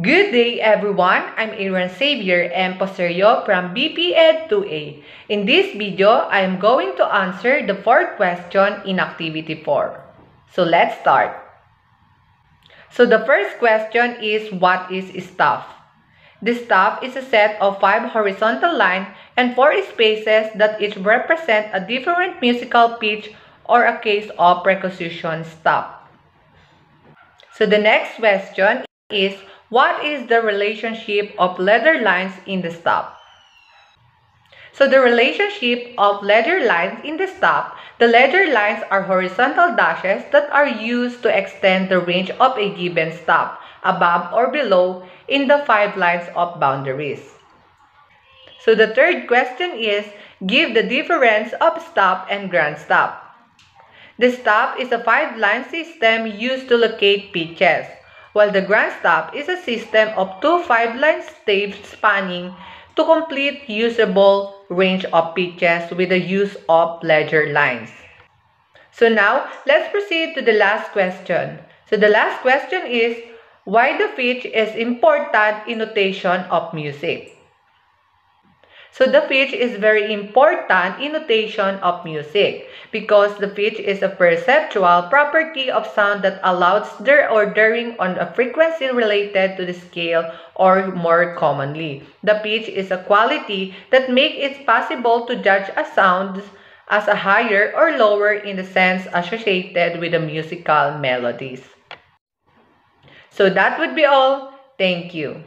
Good day everyone, I'm Aaron Xavier M. Poserio from BPED 2A. In this video, I am going to answer the fourth question in activity 4. So let's start. So the first question is what is staff? The staff is a set of five horizontal lines and four spaces that each represent a different musical pitch or a case of percussion staff. So the next question is what is the relationship of ledger lines in the staff? So the relationship of ledger lines in the staff, the ledger lines are horizontal dashes that are used to extend the range of a given staff above or below in the five lines of boundaries. So the third question is, give the difference of staff and grand staff. The staff is a five-line system used to locate pitches, while the grand staff is a system of two five-line staves spanning to complete usable range of pitches with the use of ledger lines. So now, let's proceed to the last question. So the last question is, why the pitch is important in notation of music. So the pitch is very important in notation of music because the pitch is a perceptual property of sound that allows their ordering on a frequency related to the scale or more commonly. The pitch is a quality that makes it possible to judge a sound as a higher or lower in the sense associated with the musical melodies. So that would be all. Thank you.